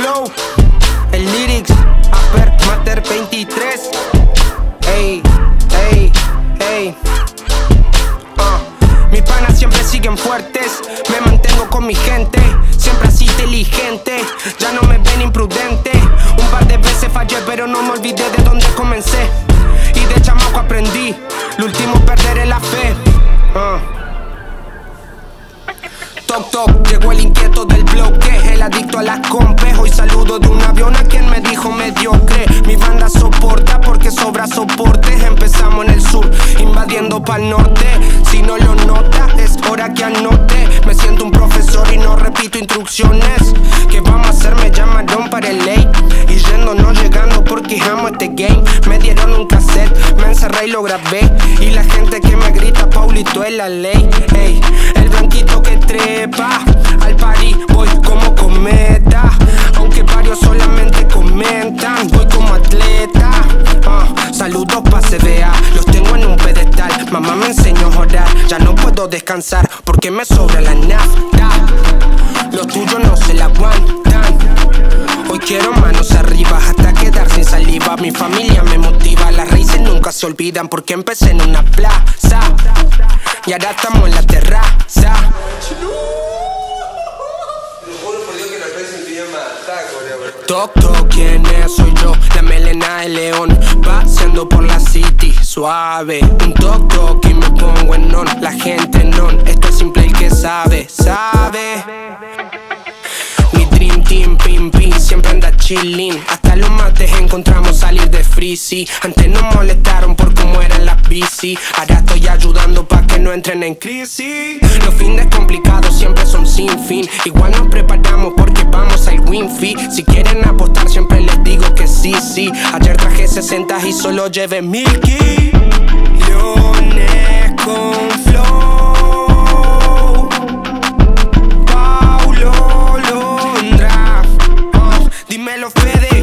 flow, el lyrics, upper matter 23. Ey, ey, ey. Uh. Mis panas siempre siguen fuertes, me mantengo con mi gente, siempre así inteligente, ya no me ven imprudente. Un par de veces fallé, pero no me olvidé llegó el inquieto del bloque, el adicto a las compes. Hoy saludo de un avión a quien me dijo mediocre. Mi banda soporta porque sobra soportes. Empezamos en el sur, invadiendo pa'l norte. Si no lo notas, es hora que anote. Me siento un profesor y no repito instrucciones. ¿Qué vamos a hacer? Me llamaron para el ley. Y yendo, no porque amo este game. Me dieron un cassette, me encerré y lo grabé. Y la gente que me grita, Paulito es la ley. Ey, el blanquito que trepa al party, voy como cometa. Aunque varios solamente comentan, voy como atleta. Ah, saludos pa' CBA, los tengo en un pedestal. Mamá me enseñó a orar, ya no puedo descansar porque me sobra la nafta. Los tuyos no se la aguantan. Hoy quiero manos arriba sin saliva. Mi familia me motiva, las raíces nunca se olvidan porque empecé en una plaza. Y ahora estamos en la terraza. Toc toc, ¿quién es? Soy yo, la melena de león Paseando por la city, suave Un toc toc y me pongo en on La gente non, esto es simple el que sabe, sabe Hasta los mates encontramos salir de freezy. Antes nos molestaron por cómo eran las bici. Ahora estoy ayudando pa' que no entren en crisis. Los fines complicados siempre son sin fin. Igual nos preparamos porque vamos al Winfi Si quieren apostar siempre les digo que sí, sí. Ayer traje 60 y solo llevé Milky Leones con me lo pide.